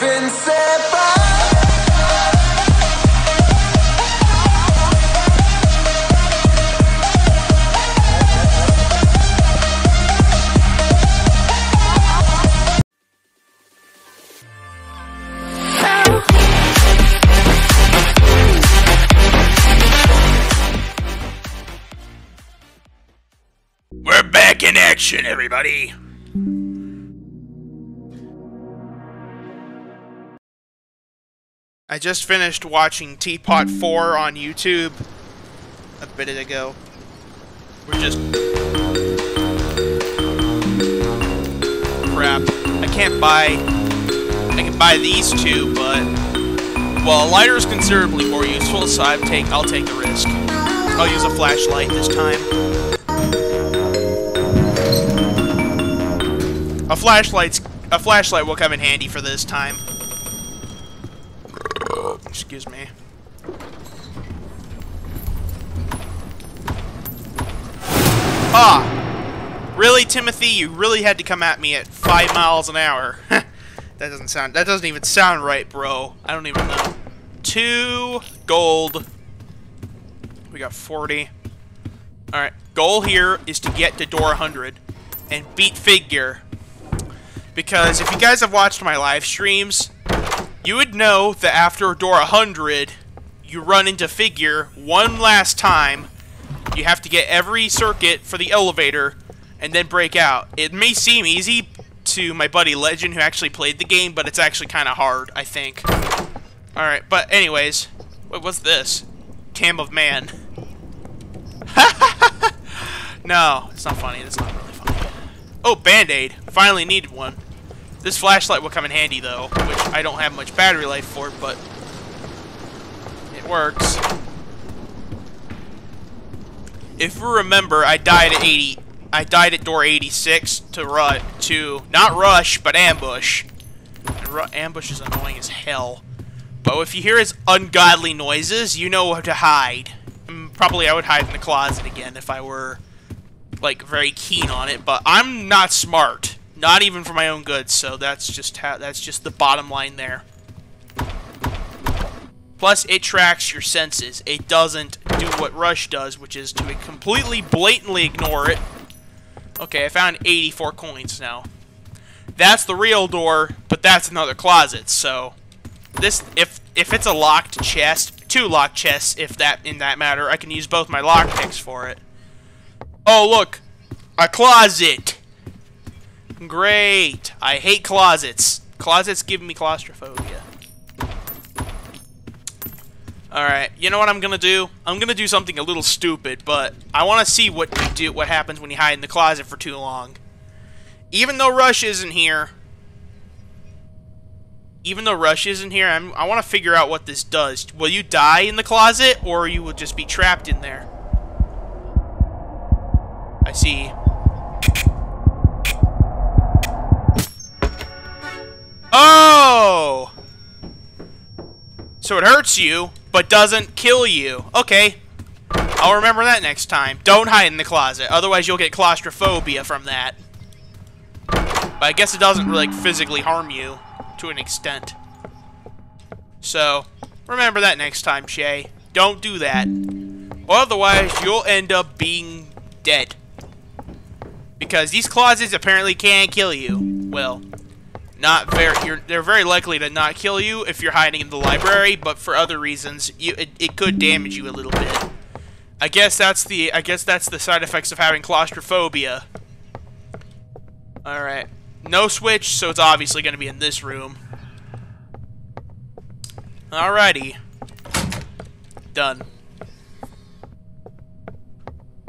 We're back in action, everybody. I just finished watching Teapot 4 on YouTube a bit ago. We're just. Crap. I can't buy. I can buy these two, but. Well, a lighter is considerably more useful, so I take, I'll take the risk. I'll use a flashlight this time. A flashlight's a flashlight will come in handy for this time. Excuse me. Ah! Really, Timothy? You really had to come at me at five miles an hour. that doesn't sound. That doesn't even sound right, bro. I don't even know. Two gold. We got 40. Alright, goal here is to get to door 100 and beat figure. Because if you guys have watched my live streams, you would know that after door 100, you run into figure one last time. You have to get every circuit for the elevator and then break out. It may seem easy to my buddy Legend who actually played the game, but it's actually kind of hard, I think. Alright, but anyways, what was this? Cam of Man. no, it's not funny. It's not really funny. Oh, Band-Aid. Finally needed one. This flashlight will come in handy, though, which I don't have much battery life for, but it works. If you remember, I died at 80. I died at door 86 to run to not rush, but ambush. Ambush is annoying as hell. But if you hear his ungodly noises, you know how to hide. Mm, Probably I would hide in the closet again if I were like very keen on it, but I'm not smart. Not even for my own good, so that's just how that's just the bottom line there. Plus, it tracks your senses. It doesn't do what Rush does, which is to completely blatantly ignore it. Okay, I found 84 coins now. That's the real door, but that's another closet, so this if if it's a locked chest, two locked chests if that in that matter, I can use both my lock picks for it. Oh, look. A closet. Great. I hate closets. Closets give me claustrophobia. Alright, you know what I'm gonna do? I'm gonna do something a little stupid, but I wanna see what you do what happens when you hide in the closet for too long. Even though Rush isn't here, even though Rush isn't here, I'm, I want to figure out what this does. Will you die in the closet, or you will just be trapped in there? I see. Oh! So it hurts you, but doesn't kill you. Okay. I'll remember that next time. Don't hide in the closet, otherwise you'll get claustrophobia from that. But I guess it doesn't like physically harm you to an extent. So, remember that next time, Shay. Don't do that. Otherwise, you'll end up being dead. Because these closets apparently can't kill you. Well, not very. They're very likely to not kill you if you're hiding in the library, but for other reasons, you it, it could damage you a little bit. I guess that's the. I guess that's the side effects of having claustrophobia. All right. No switch, so it's obviously going to be in this room. Alrighty. Done.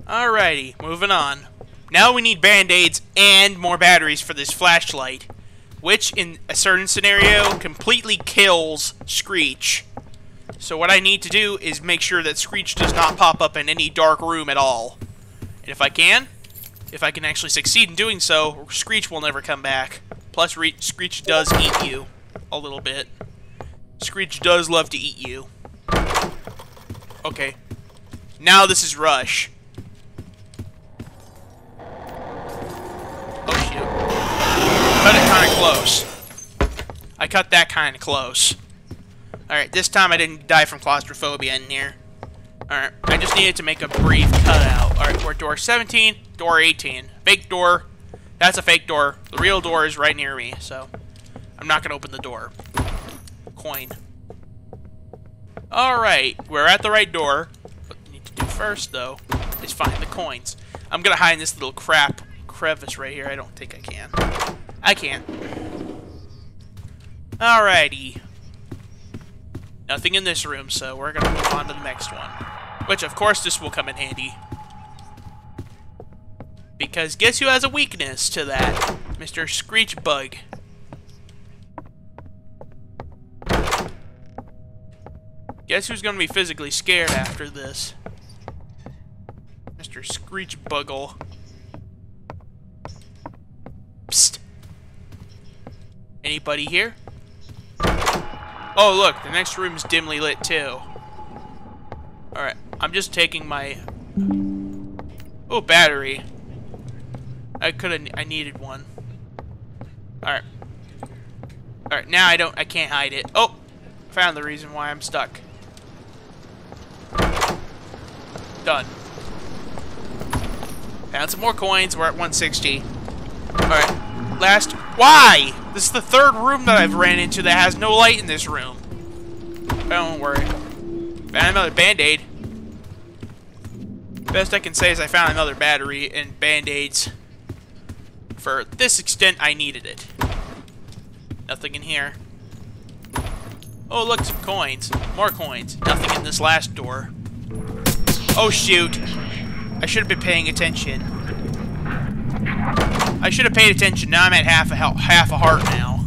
Alrighty, moving on. Now we need band-aids and more batteries for this flashlight, which in a certain scenario completely kills Screech. So what I need to do is make sure that Screech does not pop up in any dark room at all. And if I can, if I can actually succeed in doing so, Screech will never come back. Plus, Re Screech does eat you a little bit. Screech does love to eat you. Okay. Now this is Rush. Oh, shoot. Cut it kind of close. I cut that kind of close. Alright, this time I didn't die from claustrophobia in here. Alright, I just needed to make a brief cutout. Alright, we're door 17, door 18. Fake door. That's a fake door. The real door is right near me, so I'm not going to open the door. Coin. Alright, we're at the right door. What we need to do first, though, is find the coins. I'm going to hide in this little crap crevice right here. I don't think I can. I can't. Alrighty. Nothing in this room, so we're to move on to the next one. Which, of course, this will come in handy. Because guess who has a weakness to that? Mr. Screech Bug. Guess who's to be physically scared after this? Mr. Screech Buggle. Psst. Anybody here? Oh, look, the next room's dimly lit, too. Alright, I'm just taking my... Oh, battery. I could've... I needed one. Alright. Alright, now I don't... I can't hide it. Oh! Found the reason why I'm stuck. Done. Found some more coins. We're at 160. Alright. Last... Why? This is the third room that I've ran into that has no light in this room. Don't worry. Found another band-aid. Best I can say is I found another battery and band-aids. For this extent, I needed it. Nothing in here. Oh, look, some coins. More coins. Nothing in this last door. Oh, shoot. I should have been paying attention. I should have paid attention. Now I'm at half a half a heart now.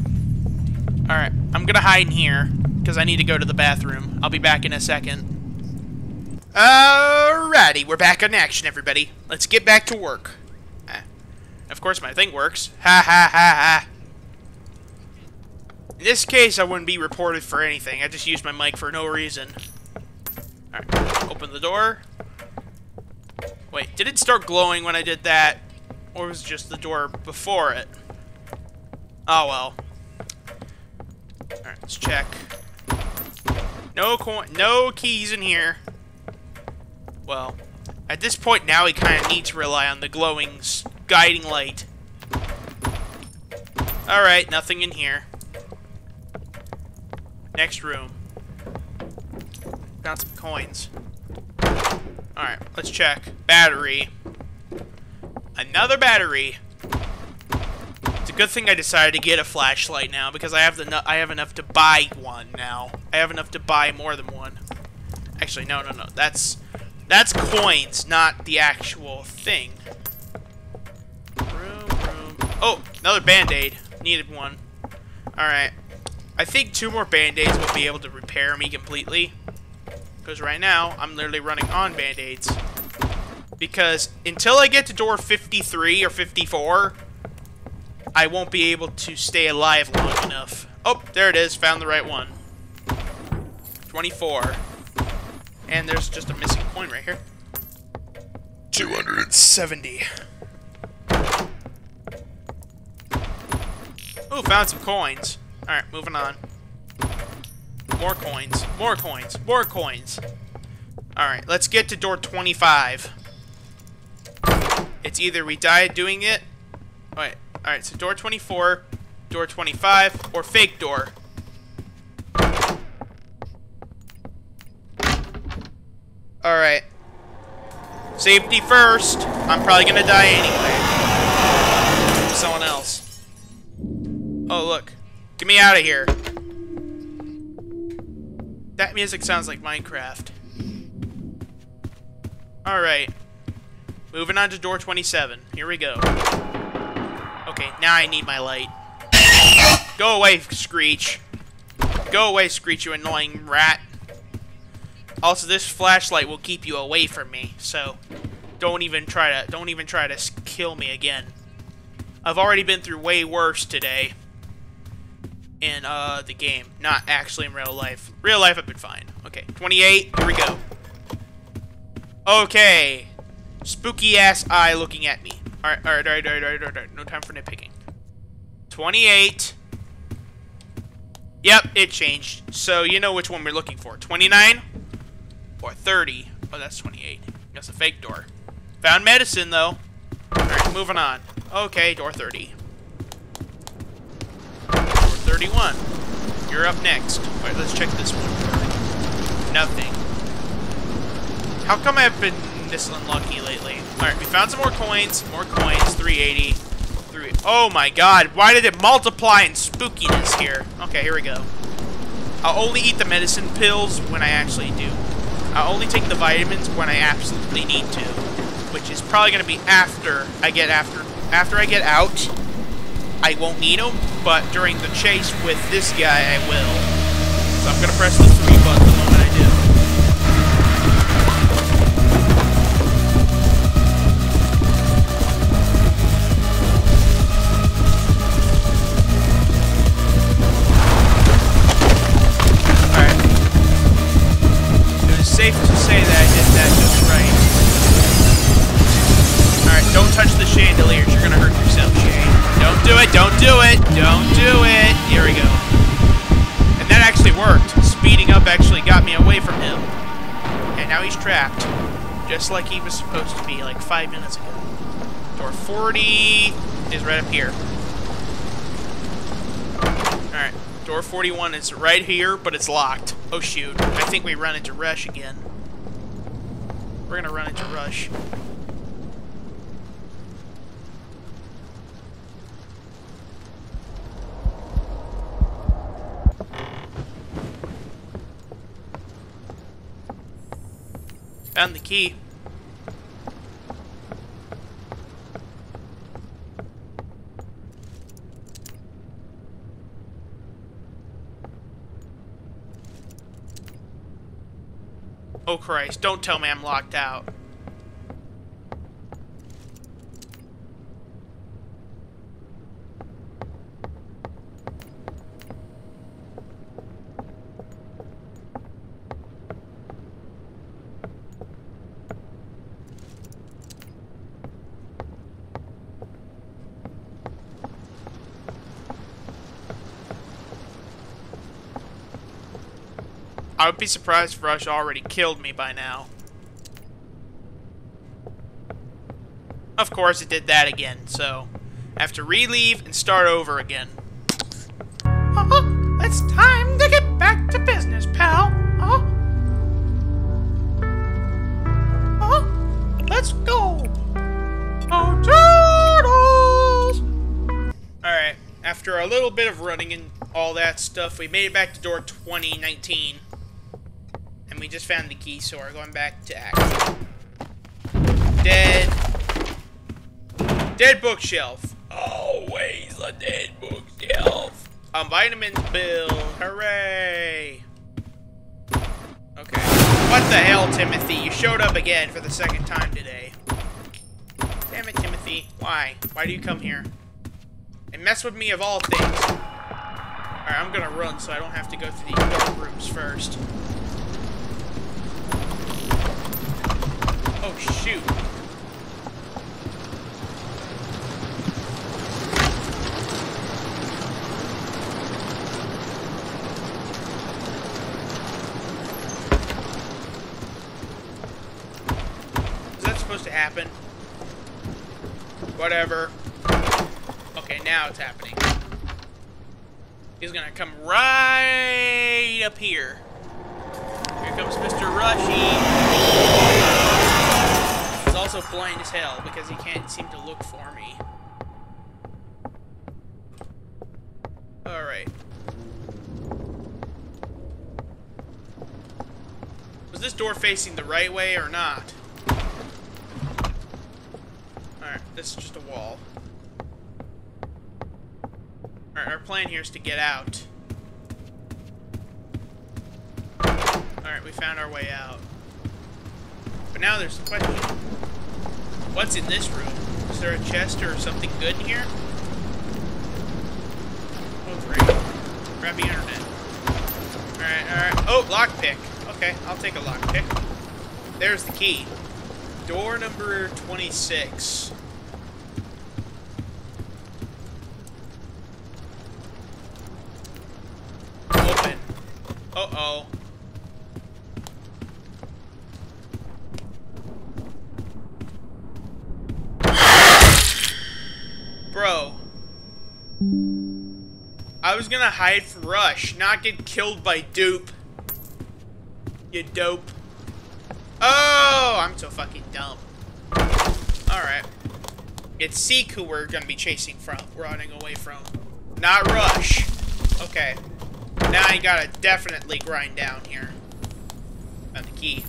Alright, I'm gonna hide in here, because I need to go to the bathroom. I'll be back in a second. Alrighty, we're back in action, everybody. Let's get back to work. Ah. Of course, my thing works. Ha ha ha ha. In this case, I wouldn't be reported for anything. I just used my mic for no reason. Alright, open the door. Wait, did it start glowing when I did that? Or was just the door before it? Oh well. Alright, let's check. No coin, no keys in here. Well, at this point now we kind of need to rely on the glowing guiding light. Alright, nothing in here. Next room. Found some coins. Alright, let's check. Battery. Another battery. It's a good thing I decided to get a flashlight now because I have the I have enough to buy one now. I have enough to buy more than one. Actually, no, no, no. That's that's coins, not the actual thing. Room, room. Oh, another band-aid. Needed one. Alright. I think two more band-aids will be able to repair me completely. Because right now, I'm literally running on band-aids. Because until I get to door 53 or 54, I won't be able to stay alive long enough. Oh, there it is. Found the right one. 24. And there's just a missing coin right here. 270. Oh, found some coins. Alright, moving on. More coins. More coins. More coins. Alright, let's get to door 25. It's either we die doing it... Alright, alright, so door 24, door 25, or fake door. Alright. Safety first. I'm probably gonna die anyway. Someone else. Oh, look. Get me out of here. That music sounds like Minecraft. Alright. Moving on to door 27. Here we go. Okay, now I need my light. Go away, Screech. Go away, Screech, you annoying rat. Also, this flashlight will keep you away from me, so don't even try to don't even try to kill me again. I've already been through way worse today in uh, the game, not actually in real life. Real life, I've been fine. Okay, 28. Here we go. Okay, spooky ass eye looking at me. All right, all right, all right, all right, all right, all right. No time for nitpicking. 28. Yep, it changed. So you know which one we're looking for. 29 or 30. Oh, that's 28. That's a fake door. Found medicine, though. Alright, moving on. Okay, door 30. Door 31. You're up next. Alright, let's check this one. Nothing. How come I've been this unlucky lately? Alright, we found some more coins. More coins. 380. Three. Oh my god, why did it multiply in spookiness here? Okay, here we go. I'll only eat the medicine pills when I actually do. I'll only take the vitamins when I absolutely need to. Which is probably going to be after I get after after I get out. I won't need them, but during the chase with this guy, I will. So I'm going to press the 3 button trapped. Just like he was supposed to be like five minutes ago. Door 40 is right up here. Alright. Door 41 is right here, but it's locked. Oh shoot. I think we run into Rush again. We're gonna run into Rush. Found the key. Oh Christ, don't tell me I'm locked out. I would be surprised if Rush already killed me by now. Of course, it did that again, so I have to relieve and start over again. Uh-huh. It's time to get back to business, pal. Uh-huh. Uh-huh. Let's go. Oh, turtles! Alright, after a little bit of running and all that stuff, we made it back to door 2019 we just found the key, so we're going back to act. Dead. Dead bookshelf. Always a dead bookshelf. A vitamins bill. Hooray. Okay. What the hell, Timothy? You showed up again for the second time today. Damn it, Timothy. Why? Why do you come here? And mess with me of all things. Alright, I'm gonna run so I don't have to go through these dark rooms first. Oh, shoot. Is that supposed to happen? Whatever. Okay, now it's happening. He's gonna come right up here. Here comes Mr. Rushy also blind as hell because he can't seem to look for me. Alright. Was this door facing the right way or not? Alright, this is just a wall. Alright, our plan here is to get out. Alright, we found our way out. But now there's a question. What's in this room? Is there a chest or something good in here? Oh, great. Grab the internet. Alright, alright. Oh, lockpick. Okay, I'll take a lockpick. There's the key. Door number 26. Uh-oh. Bro. I was gonna hide from Rush, not get killed by Dupe. You dope. Oh, I'm so fucking dumb. Alright. It's Seek who we're gonna be chasing from, running away from. Not Rush. Okay. Now I gotta definitely grind down here. Found the key.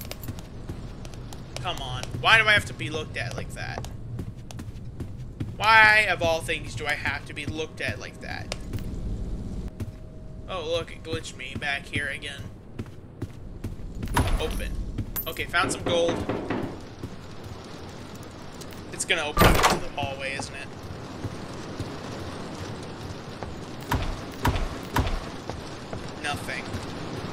Come on. Why do I have to be looked at like that? Why, of all things, do I have to be looked at like that? Oh, look, it glitched me back here again. Open. Okay, found some gold. It's gonna open up into the hallway, isn't it? Nothing.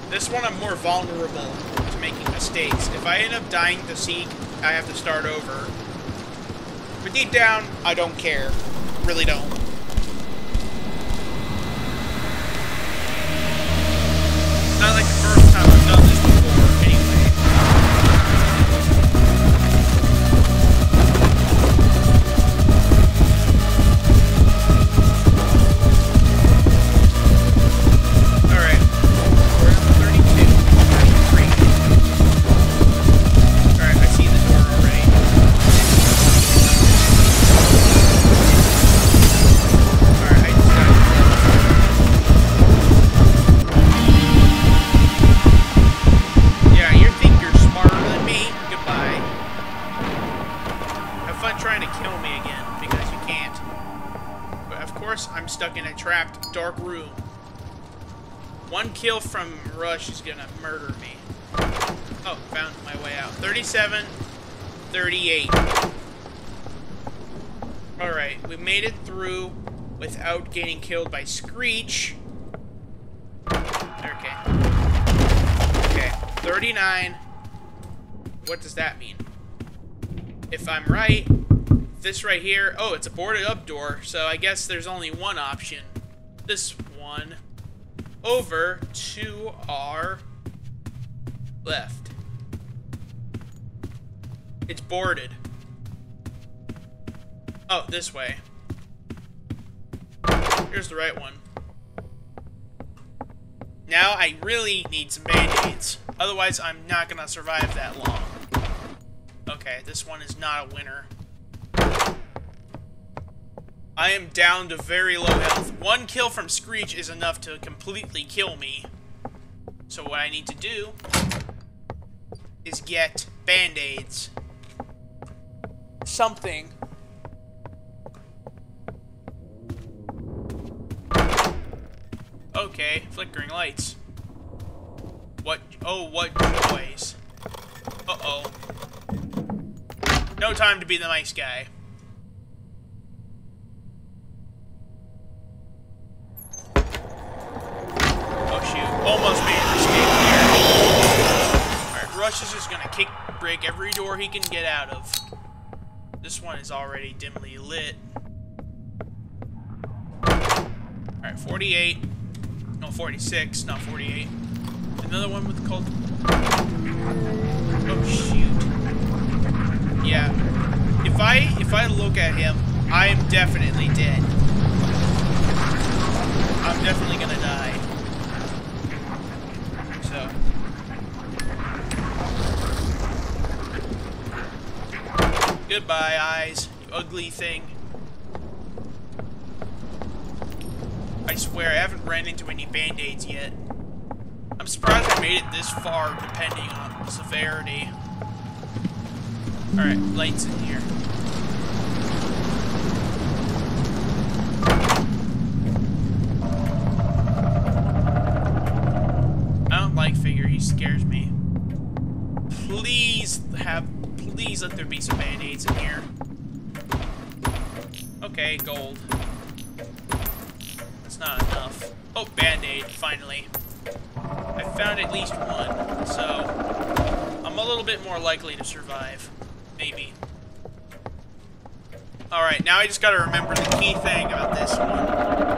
This one I'm more vulnerable to making mistakes. If I end up dying to Seek, I have to start over. But deep down, I don't care. Really don't. From Rush is gonna murder me. Oh, found my way out. 37, 38. Alright, we made it through without getting killed by Screech. Okay. Okay, 39. What does that mean? If I'm right, this right here, oh, it's a boarded up door, so I guess there's only one option. This one. Over to our left. It's boarded. Oh, this way. Here's the right one. Now I really need some band-aids. Otherwise, I'm not gonna survive that long. Okay, this one is not a winner. I am down to very low health. One kill from Screech is enough to completely kill me. So what I need to do is get band-aids. Something. Okay, flickering lights. What? Oh, what joys. Uh-oh. No time to be the nice guy. Oh shoot, almost made an escape there. Alright, Rush is just gonna kick, break every door he can get out of. This one is already dimly lit. Alright, 48. No, 46, not 48. Another one with called... Oh shoot. Yeah. If I if I look at him, I am definitely dead. I'm definitely gonna die. So. Goodbye, eyes, you ugly thing. I swear, I haven't ran into any band-aids yet. I'm surprised I made it this far, depending on severity. Alright, lights in here. I don't like Figure, he scares me. Please have, please let there be some band-aids in here. Okay, gold. That's not enough. Oh, band-aid, finally. I found at least one, so I'm a little bit more likely to survive. Maybe. Alright, now I just gotta remember the key thing about this one.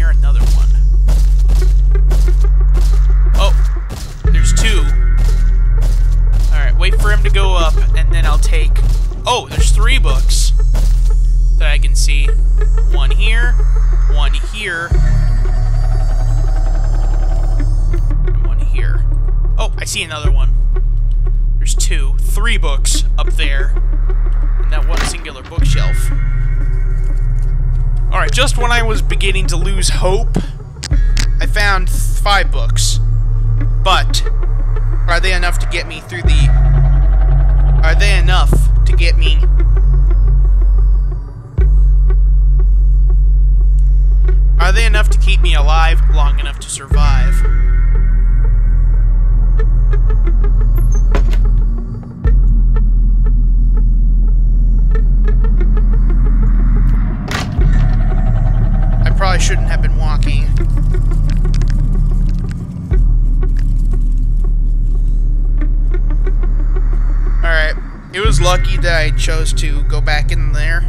hear another one. Oh, there's two. Alright, wait for him to go up, and then I'll take... Oh, there's three books that I can see. One here, one here, one here. Oh, I see another one. There's two, three books up there, and that one singular bookshelf. Alright, just when I was beginning to lose hope, I found five books. But, are they enough to get me through the... Are they enough to get me... Are they enough to keep me alive long enough to survive? shouldn't have been walking. Alright. It was lucky that I chose to go back in there.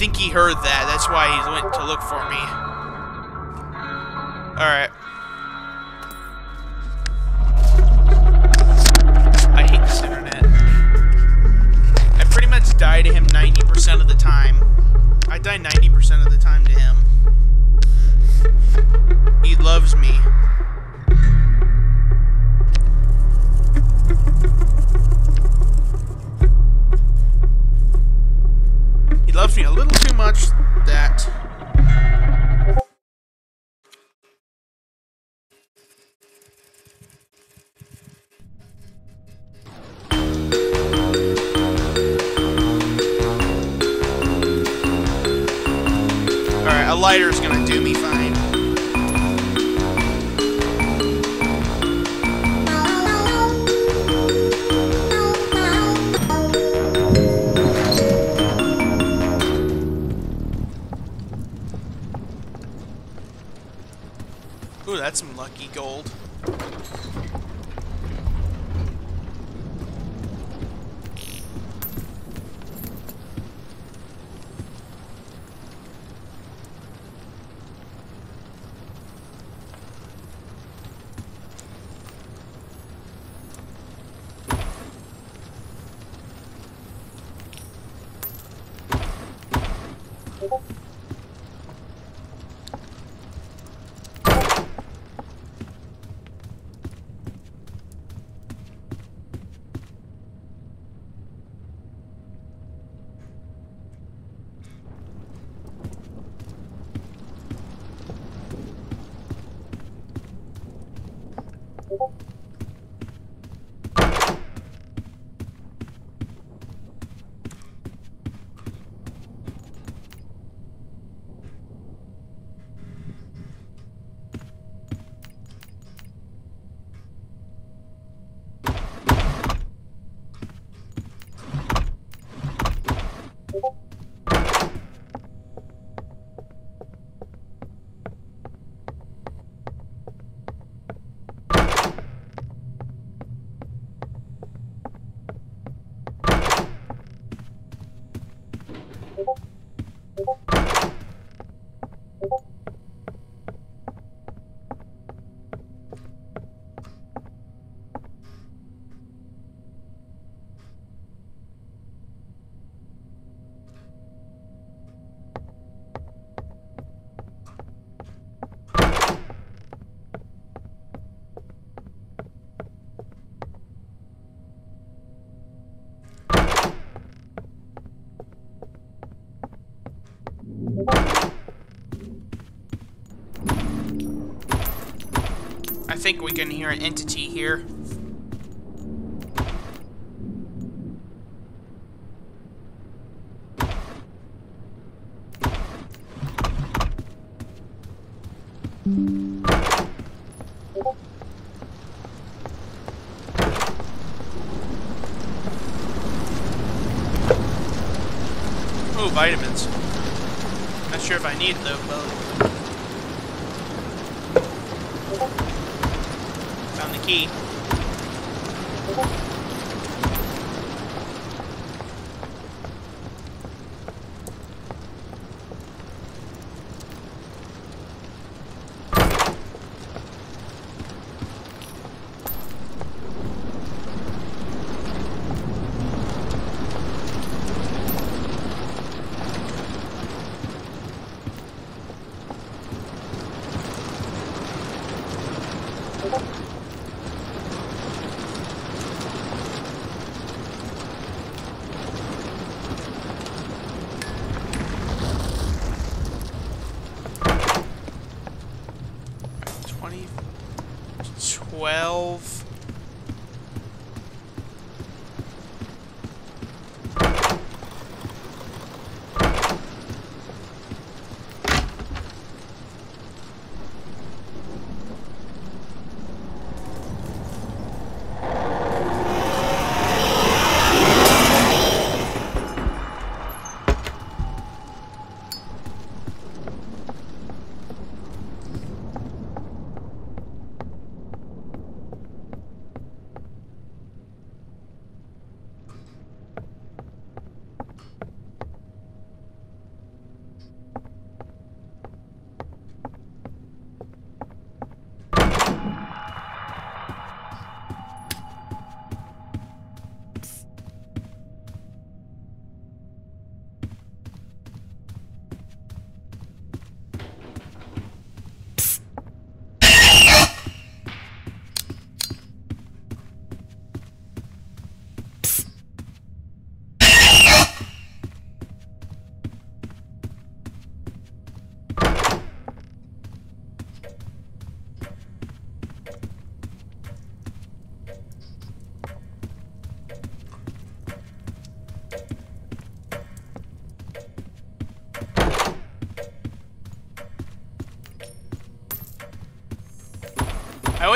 Think he heard that. That's why he went to look for me. Alright. I hate this internet. I pretty much die to him 90% of the time. I die 90% of the time to him. He loves me. Loves me a little too much that think we can hear an entity here.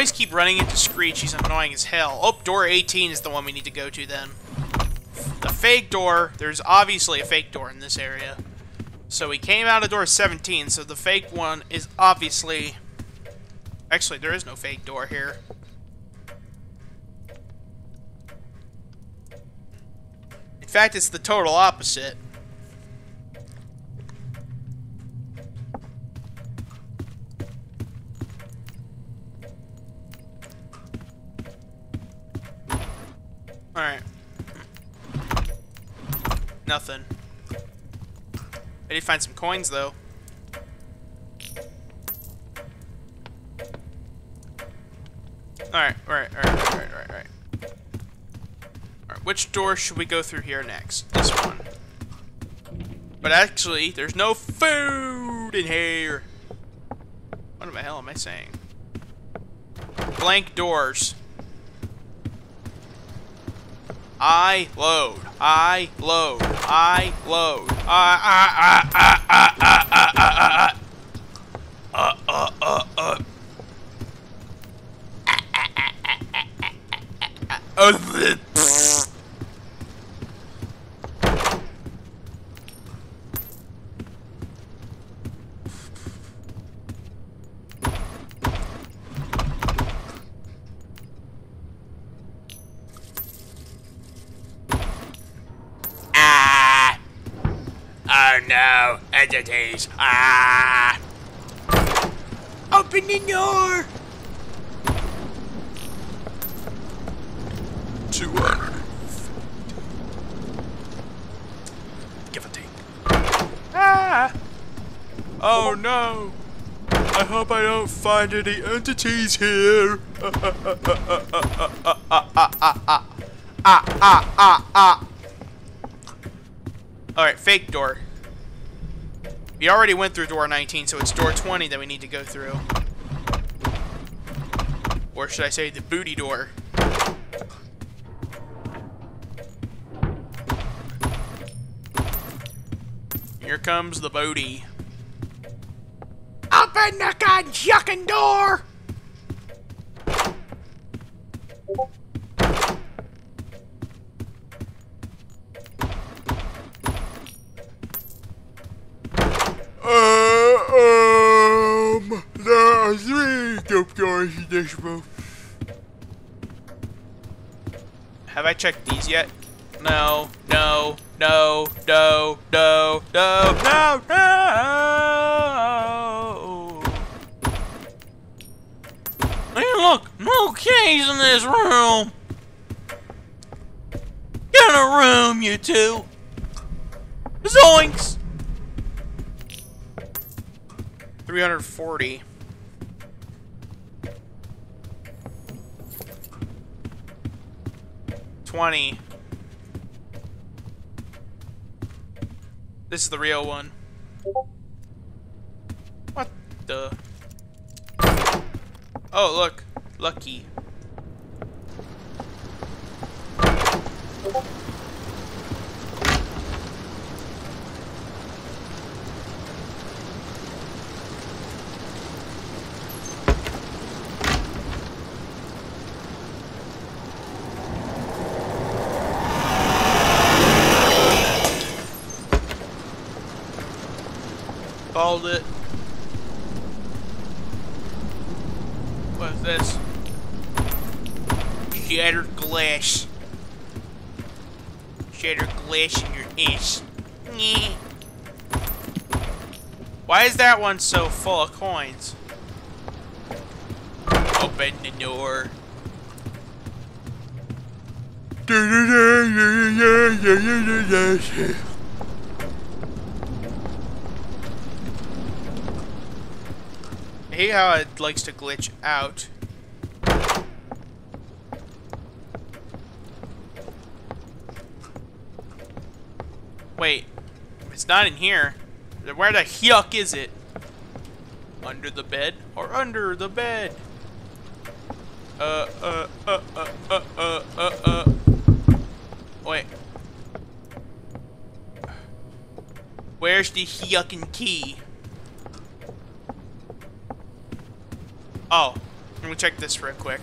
Always keep running into Screech. He's annoying as hell. Oh, door 18 is the one we need to go to then. The fake door. There's obviously a fake door in this area. So we came out of door 17, so the fake one is obviously... Actually, there is no fake door here. In fact, it's the total opposite. Alright. Nothing. I find some coins, though. Alright, alright, alright, alright, alright, alright. Alright, which door should we go through here next? This one. But actually, there's no food in here. What the hell am I saying? Blank doors. I load. I load. I load. I I I I I I I I uh uh uh uh uh Ah! Oh no, entities! Ah! Open the door! 200. Give or take. Ah! Oh no! I hope I don't find any entities here. ah ah ah ah. All right, fake door. We already went through door 19, so it's door 20 that we need to go through. Or should I say the booty door? Here comes the booty. Open the gun door! Uh, um, there are three dope doors in this room. Have I checked these yet? No, no, no, no, no, no, no, no! Hey, look, no keys in this room! Get in a room, you two! Zoinks! 340. Twenty. This is the real one. What the? Oh, look. Lucky. Called it. What's this? Shattered glass. Shattered glass in your ass. Why is that one so full of coins? Open the door. I hate how it likes to glitch out. Wait, it's not in here. Where the yuck is it? Under the bed or under the bed? Uh, uh, uh, uh, uh, uh, uh, uh. Wait. Where's the yucking key? Oh, let me check this real quick.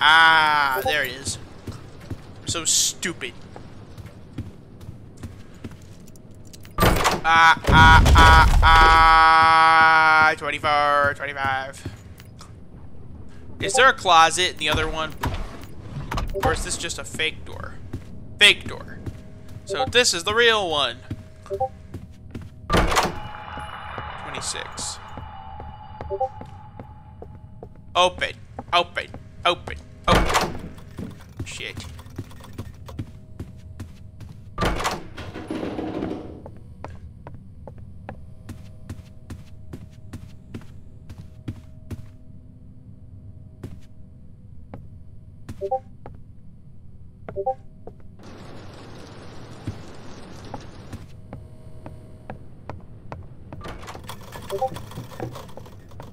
Ah, there it is. I'm so stupid. Ah, ah, ah, ah, 24, 25. Is there a closet in the other one? Or is this just a fake door? Fake door. So this is the real one. 26. Open. Open. Open. Open. Shit.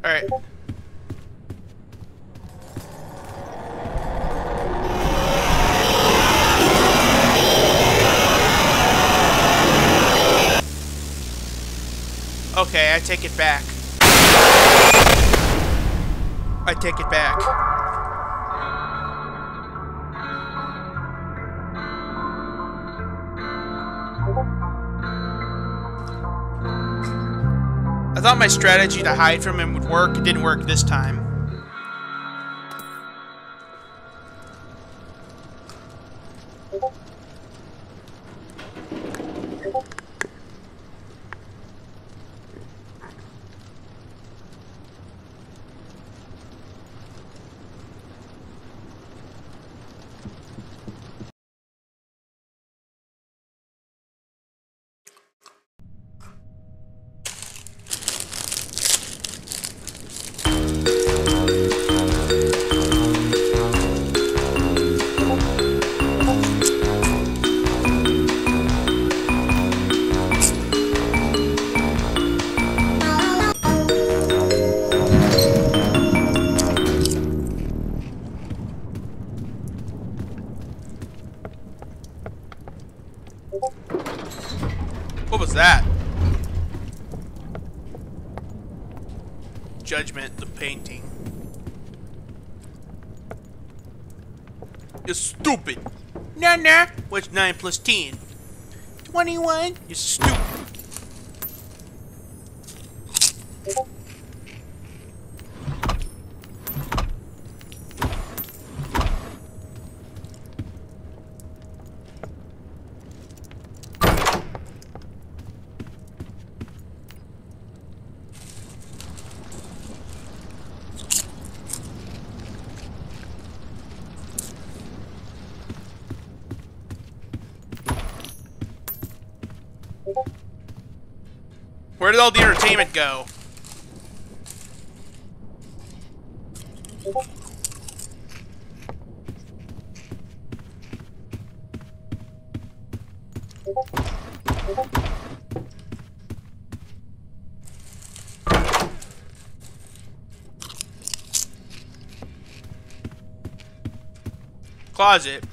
Alright. I take it back. I take it back. I thought my strategy to hide from him would work. It didn't work this time. Plus 10? 21. You're stupid. Where did all the entertainment go? closet.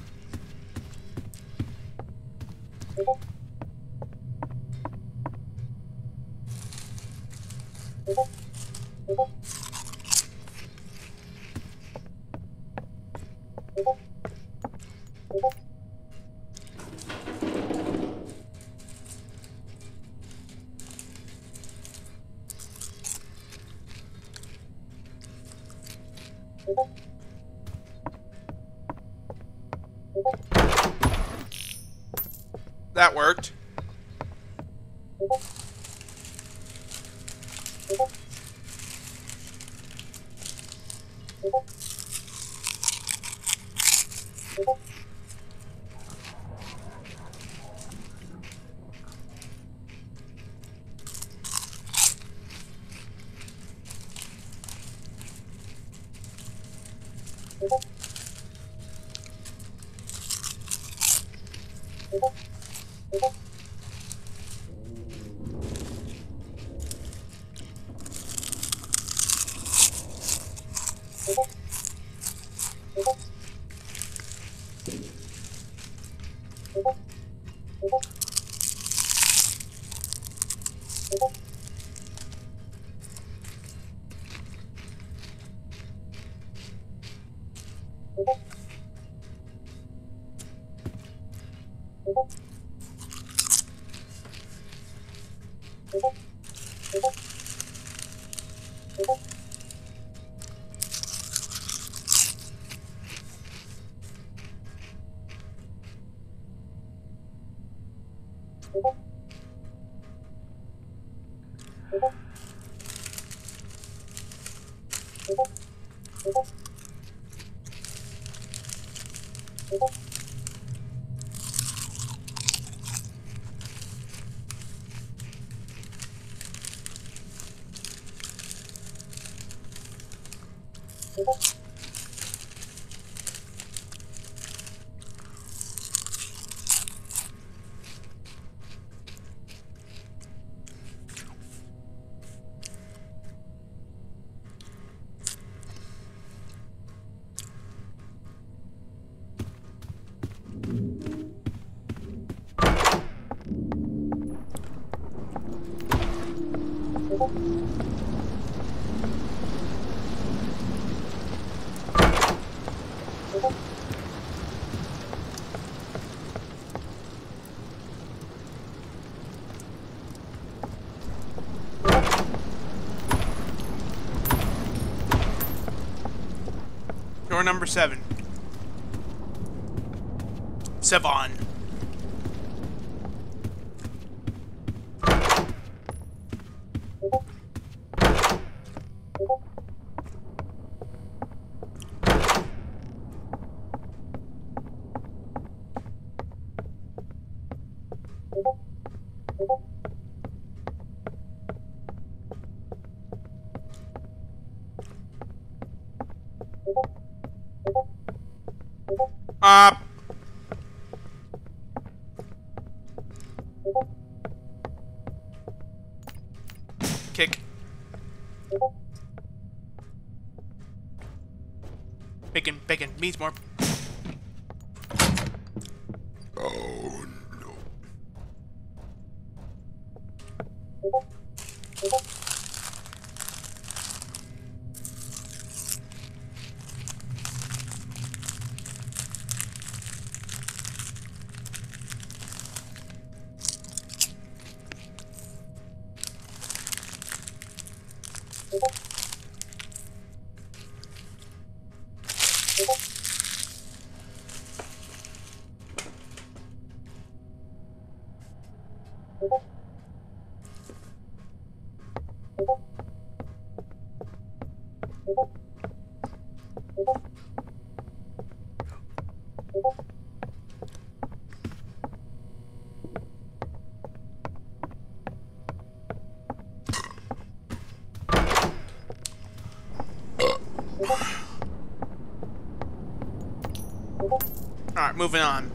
ここ。Door number seven. Sevon. Uh. Kick. Bacon, means more. Alright, moving on.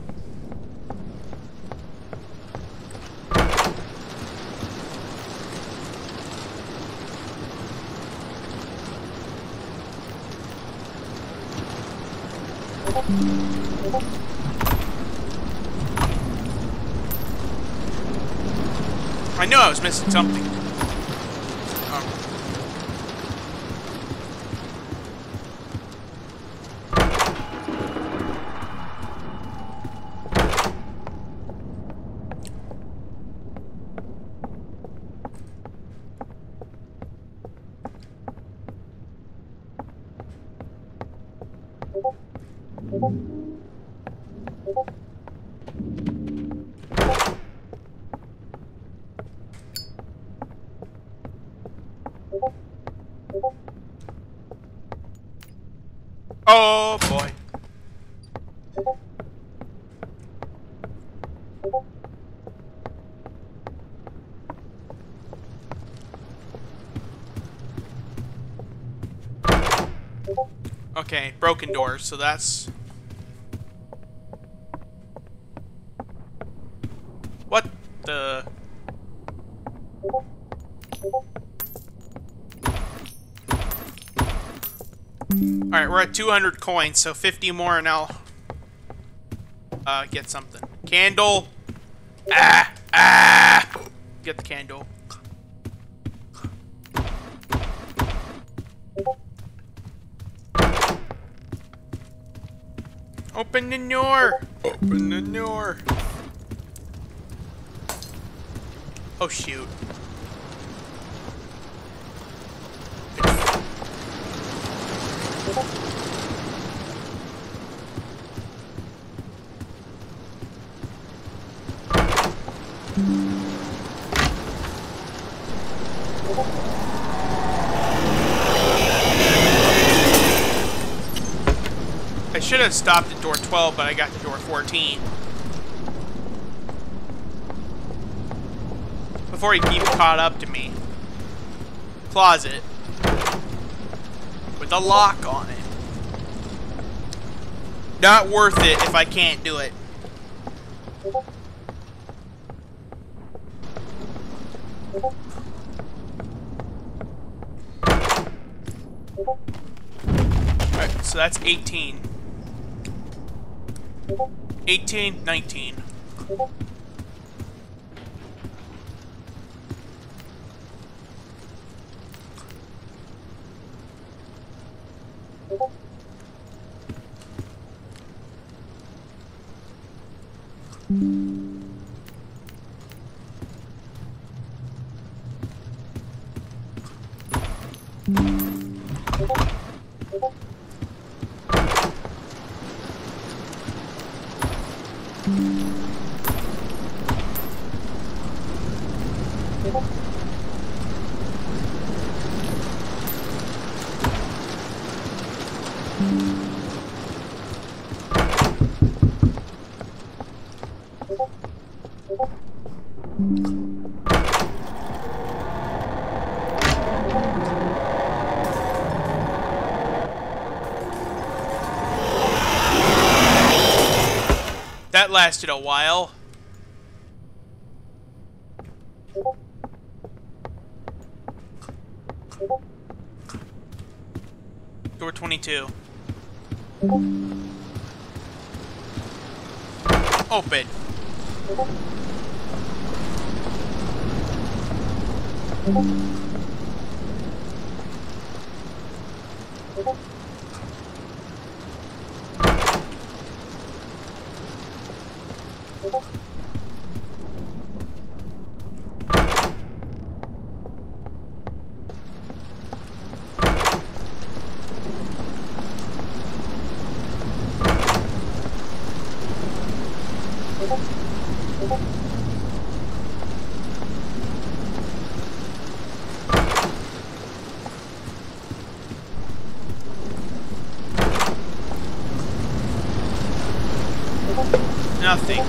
I knew I was missing something. Oh. Oh boy. Okay, broken doors, so that's... What the... Alright, we're at 200 coins, so 50 more and I'll... Uh, get something. Candle! Ah! Ah! Get the candle. Open the door! Open the door! Oh shoot. I should have stopped at door 12, but I got to 14. Before he even caught up to me. Closet. With a lock on it. Not worth it if I can't do it. Alright, so that's 18. 18, 19. Lasted a while. Door 22. Open. Nothing.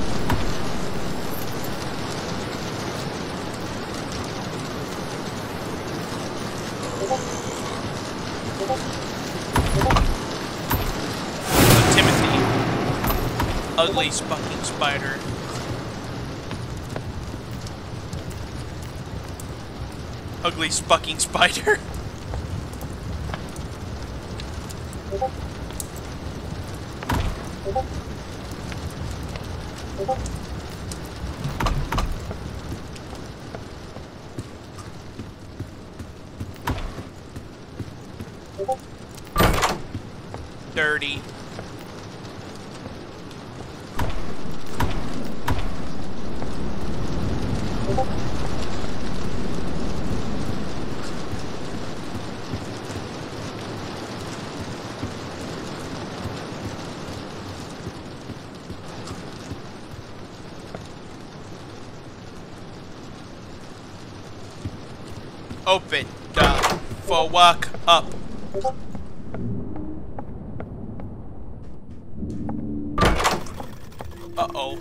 Timothy. Ugly fucking spider. Ugly fucking spider. Dirty. Open the fuck up. Uh-oh.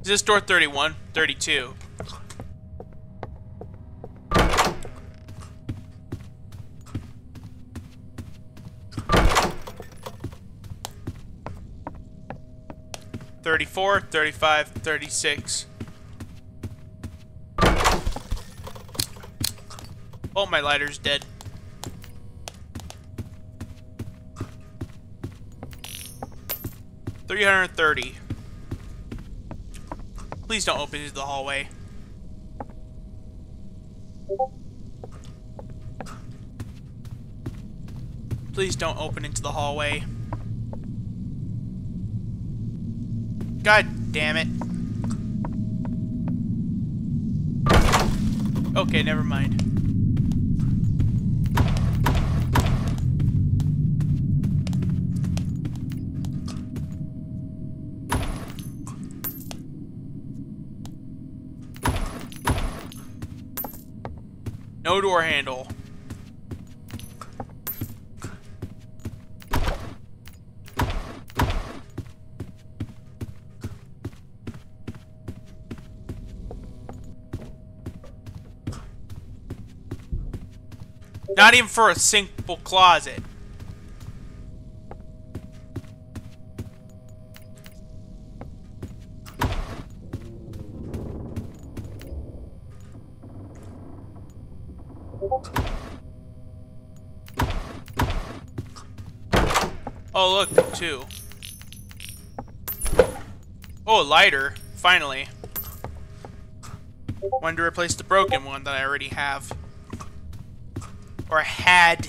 Is this door 31? 32. Thirty-four, thirty-five, thirty-six. Oh, my lighter's dead. Three hundred thirty. Please don't open into the hallway. Please don't open into the hallway. God damn it. Okay, never mind. No door handle. Not even for a simple closet. Oh, look, two. Oh, lighter. Finally. Wanted to replace the broken one that I already have. Or had.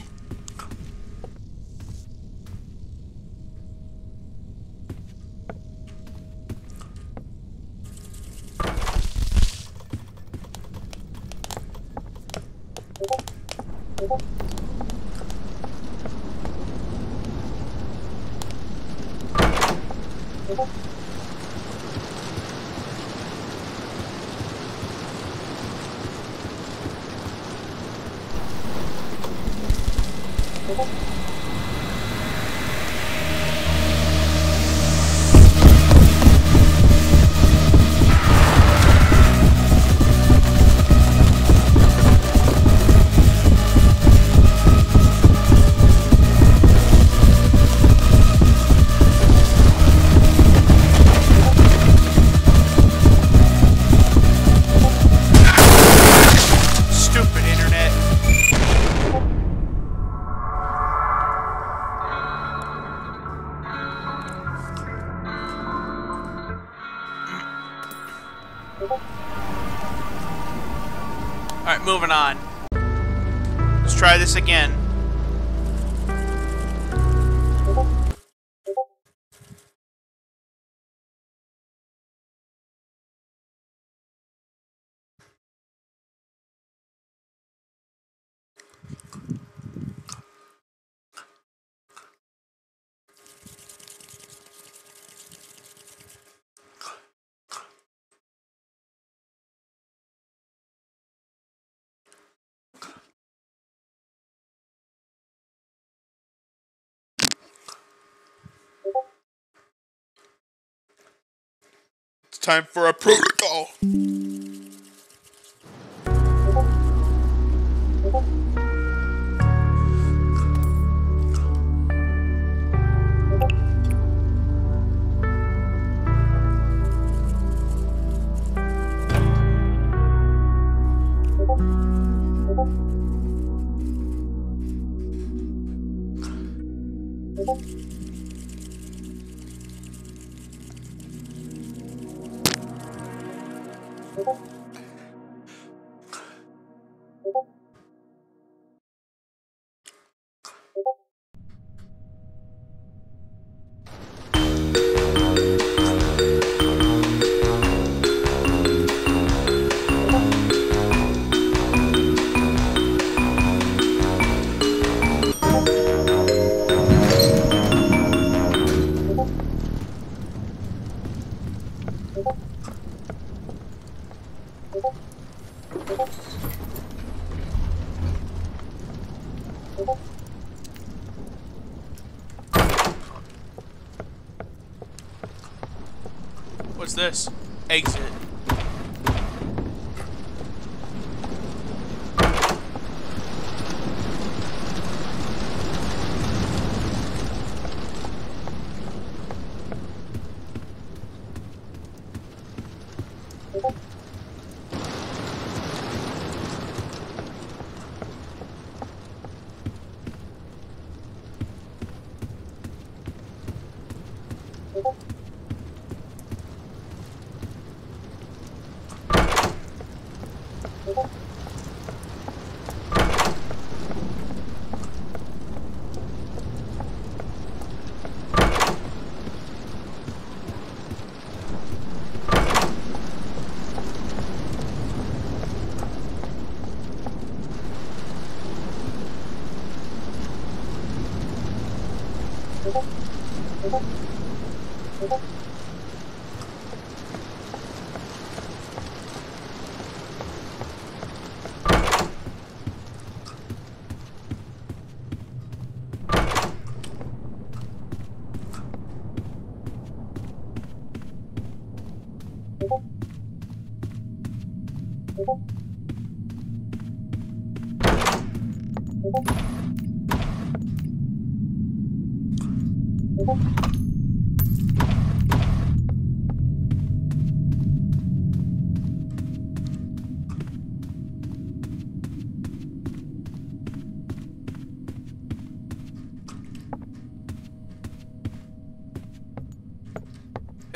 Time for a protocol.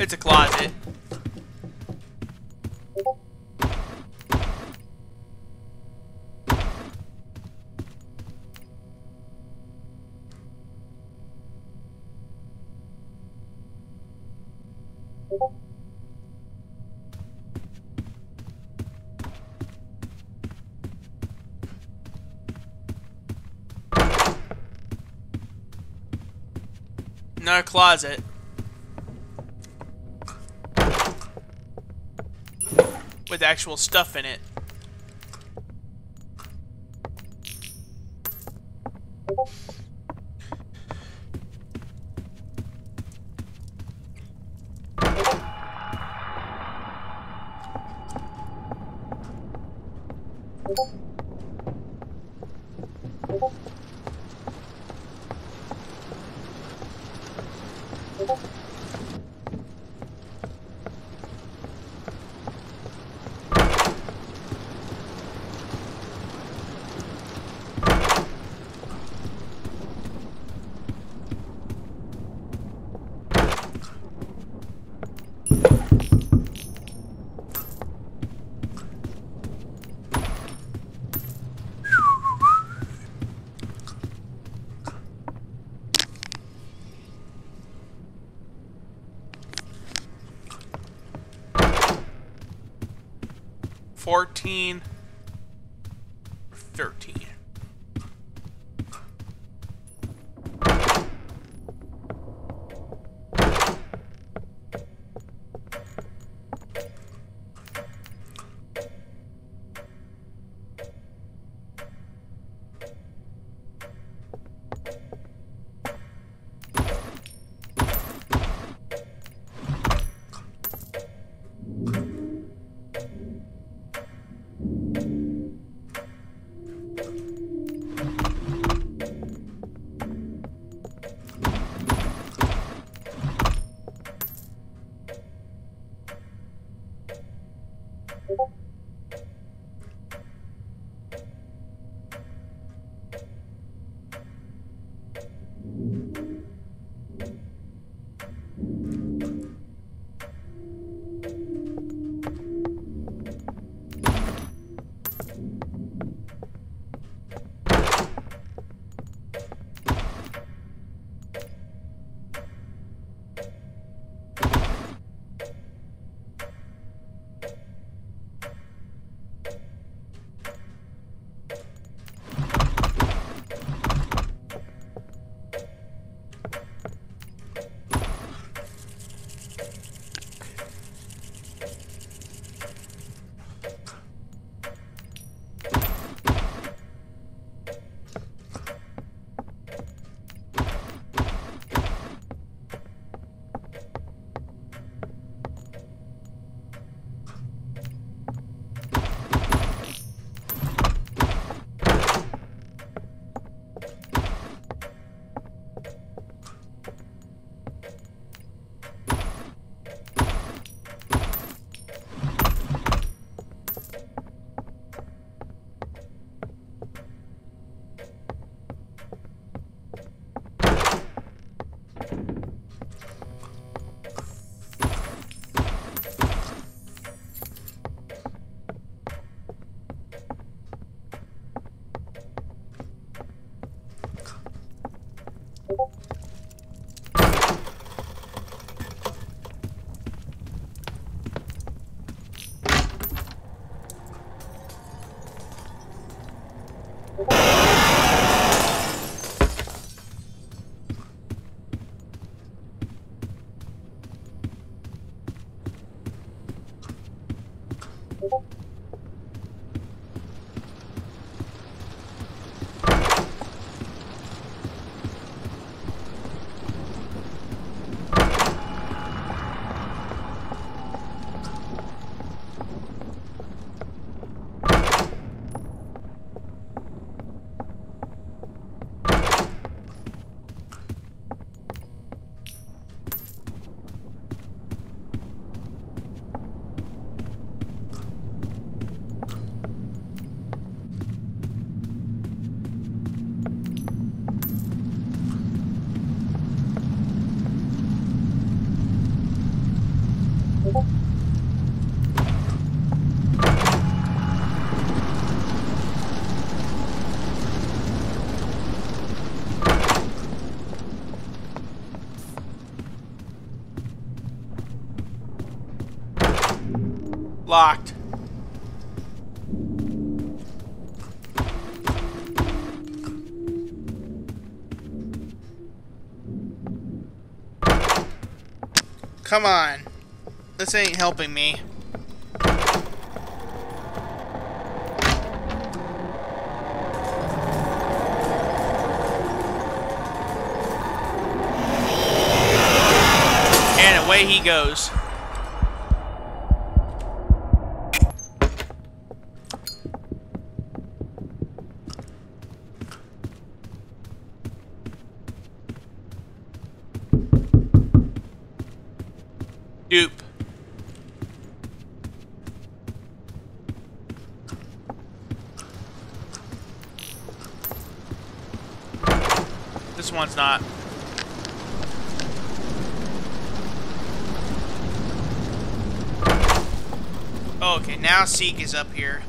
It's a closet. No closet. Actual stuff in it. 14 Locked. Come on. This ain't helping me. one's not. Oh, okay, now Seek is up here.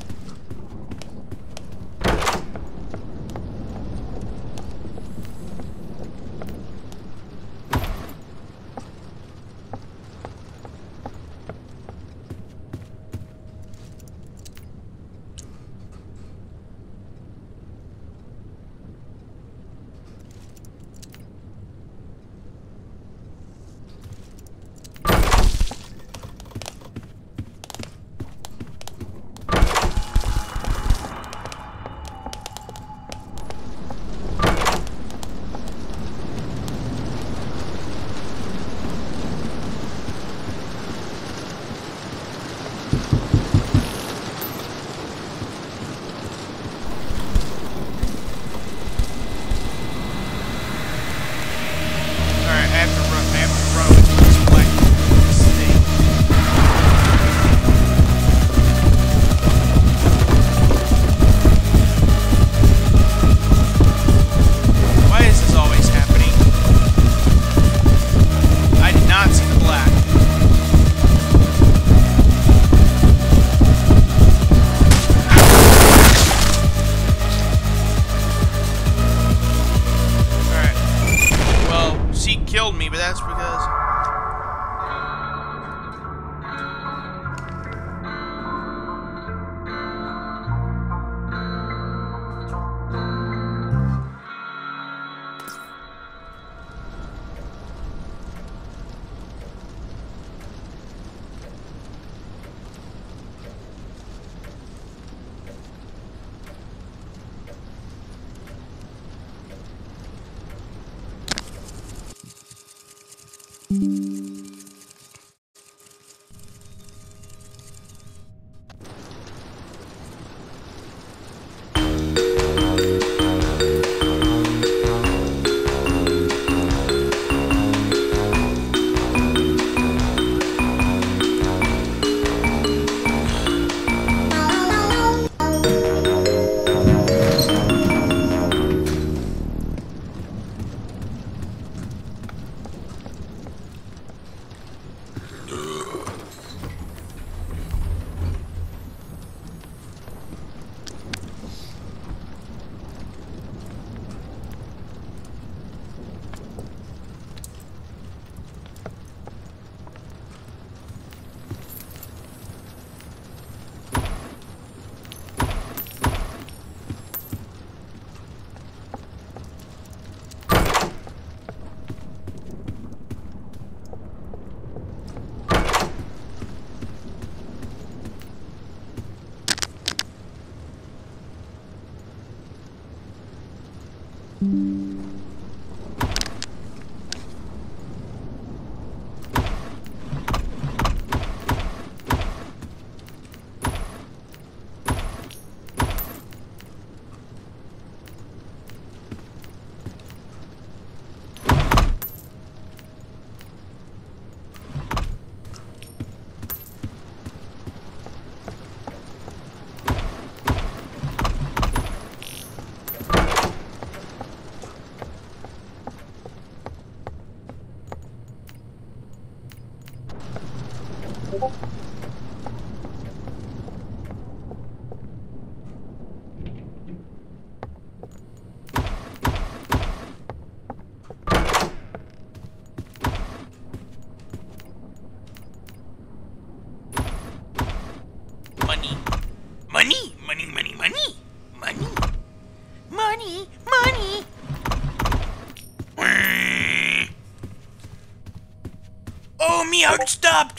Don't stop.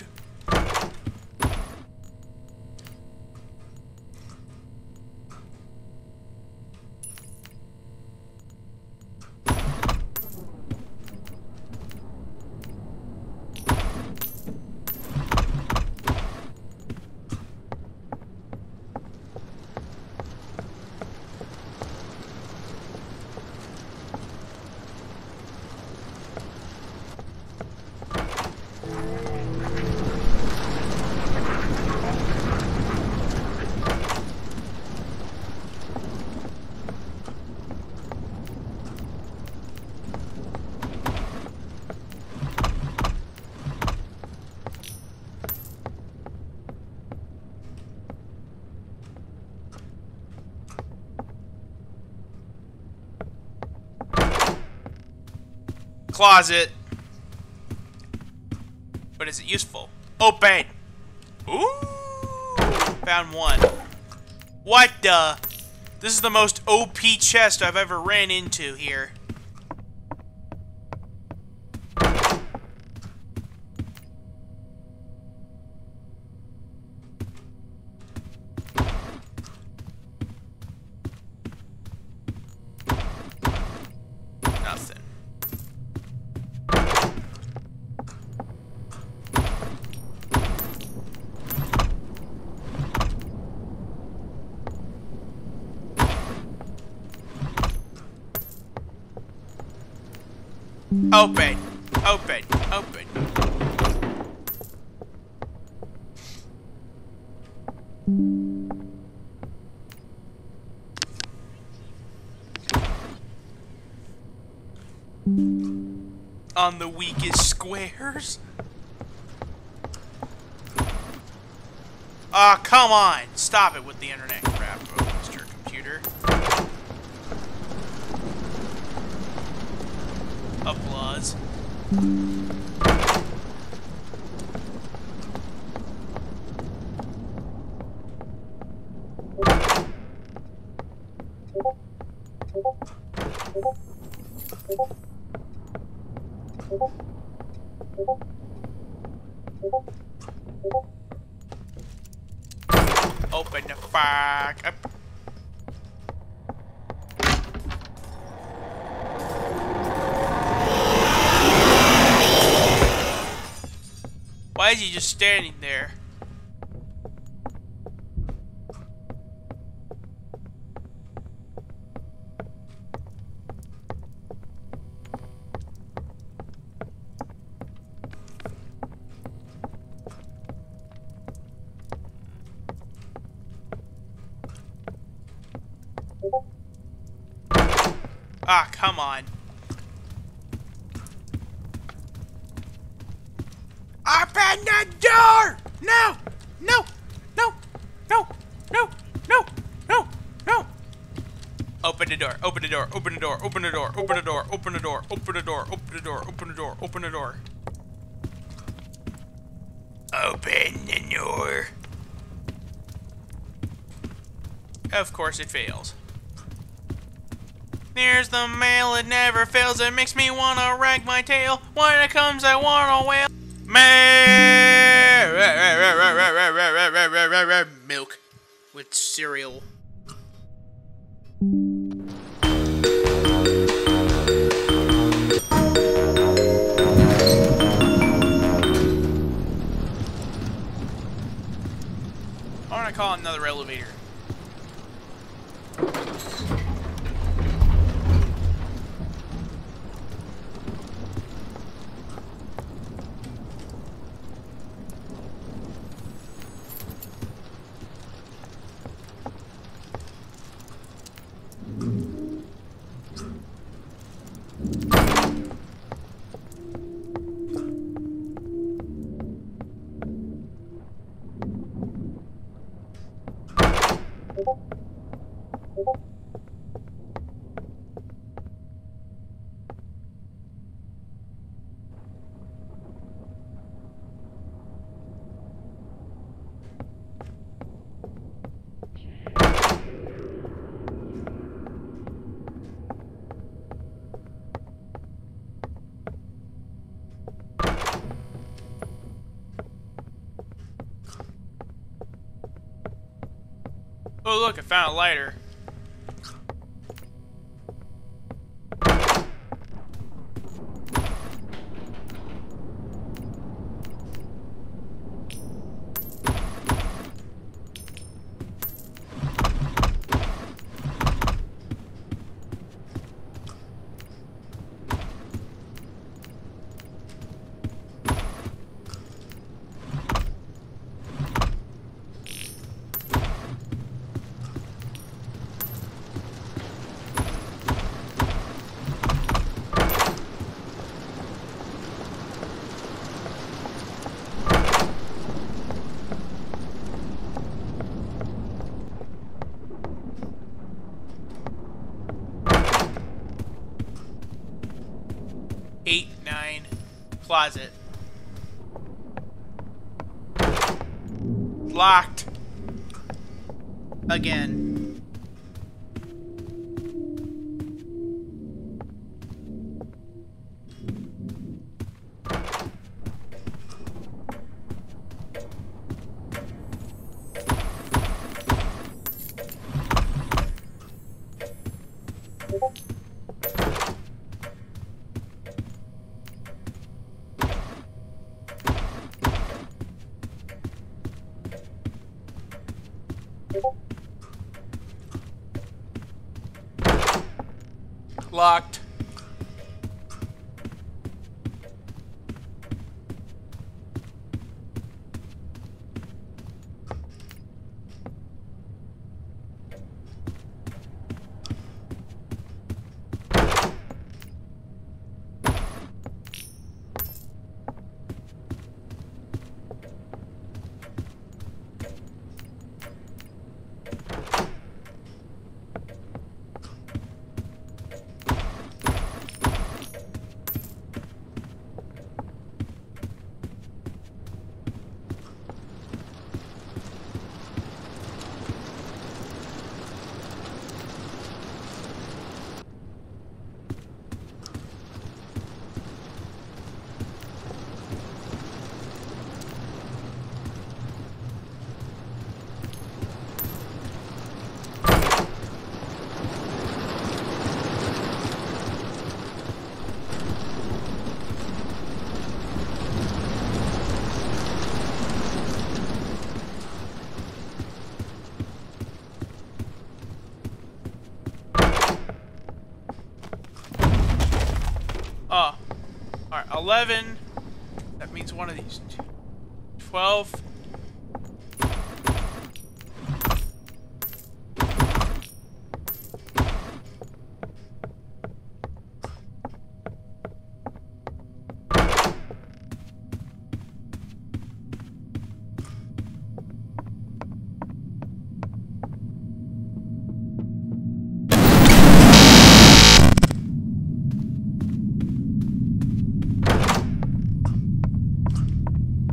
Closet. But is it useful? Oh, Open! Ooh! Found one. What the? This is the most OP chest I've ever ran into here. Nothing. Open. Open. Open. On the weakest squares? Ah, come on! Stop it with the internet Thank mm -hmm. you. Standing open the door, open the door, open the door, open the door, open the door, open the door, open the door, open the door. Of course it fails. There's the mail, it never fails. It makes me wanna rag my tail. When it comes, I wanna wail. Mail. Milk with cereal. call another elevator. Look, I found a lighter. Closet. Locked. Again. Locked. Oh. Alright, 11. That means one of these. 12.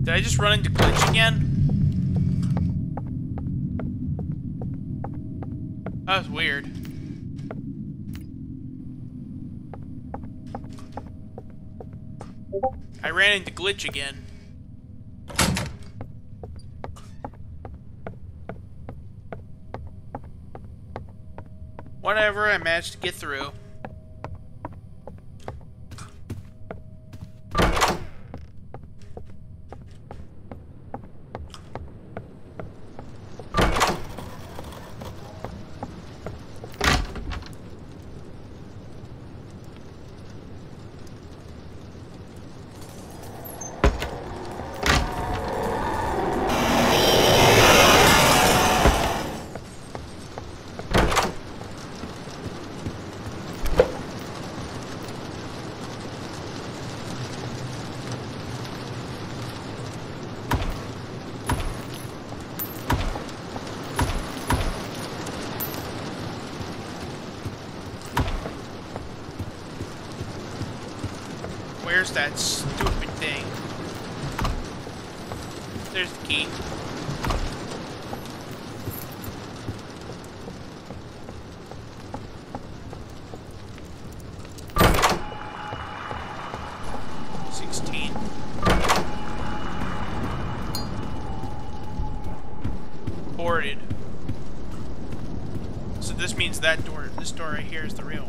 Did I just run into glitch again? That was weird. I ran into glitch again. Whatever, I managed to get through. Where's that stupid thing? There's the key. Sixteen. Boarded. So this means that door, this door right here is the real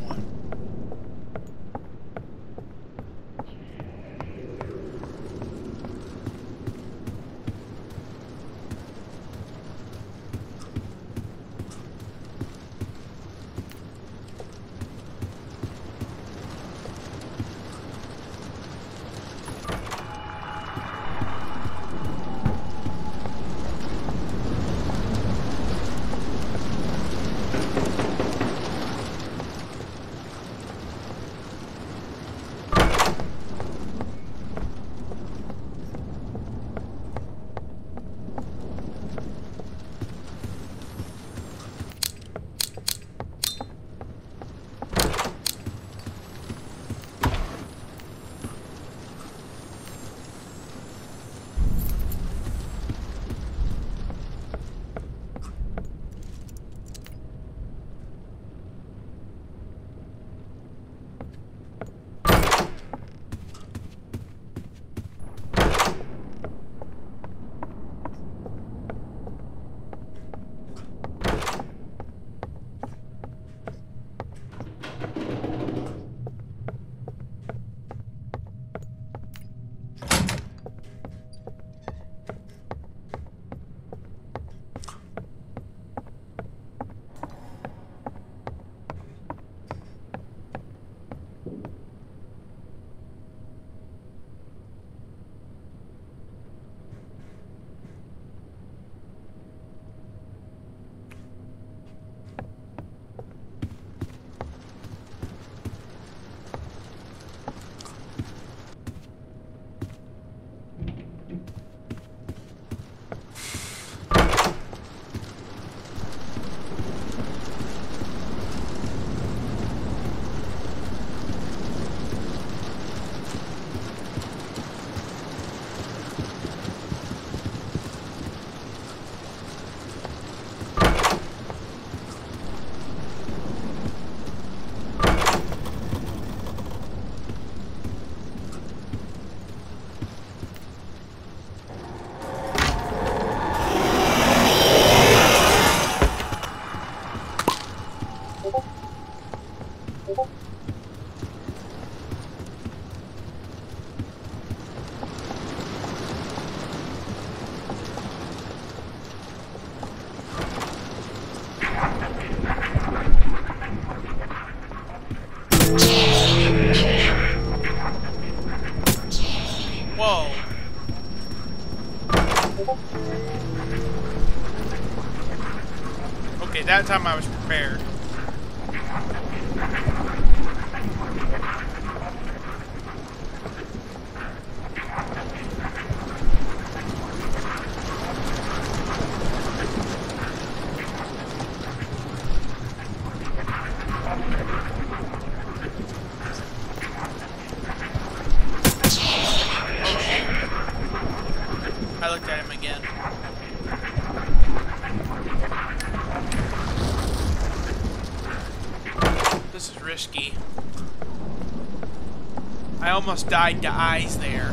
almost died to eyes there.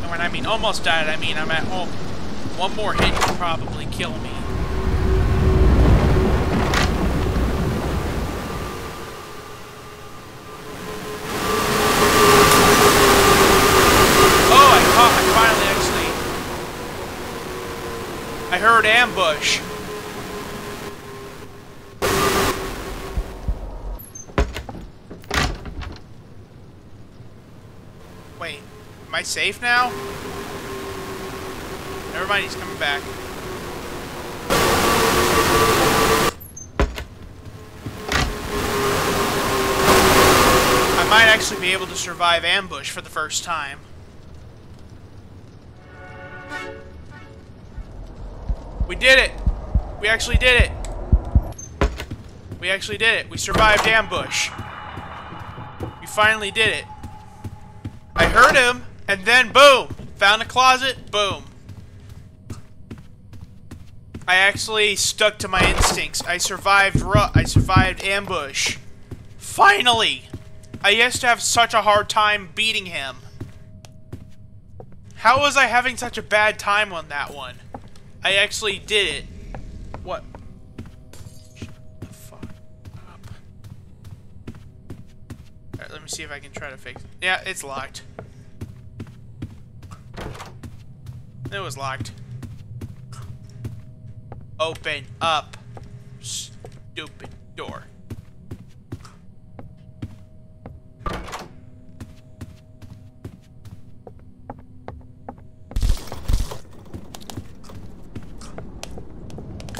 And when I mean almost died, I mean I'm at home. One more hit could probably kill me. Oh, I caught, I finally actually... I heard ambush. Wait, am I safe now? Never mind, he's coming back. I might actually be able to survive ambush for the first time. We did it! We actually did it! We actually did it. We survived ambush. We finally did it. I heard him, and then boom! Found a closet, boom. I actually stuck to my instincts. I survived ru I survived ambush. Finally! I used to have such a hard time beating him. How was I having such a bad time on that one? I actually did it. What? Alright, let me see if I can try to fix it. Yeah, it's locked. It was locked. Open up. Stupid door.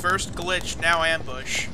First glitch, now ambush.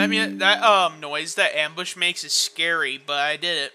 I mean, that um noise that ambush makes is scary, but I did it.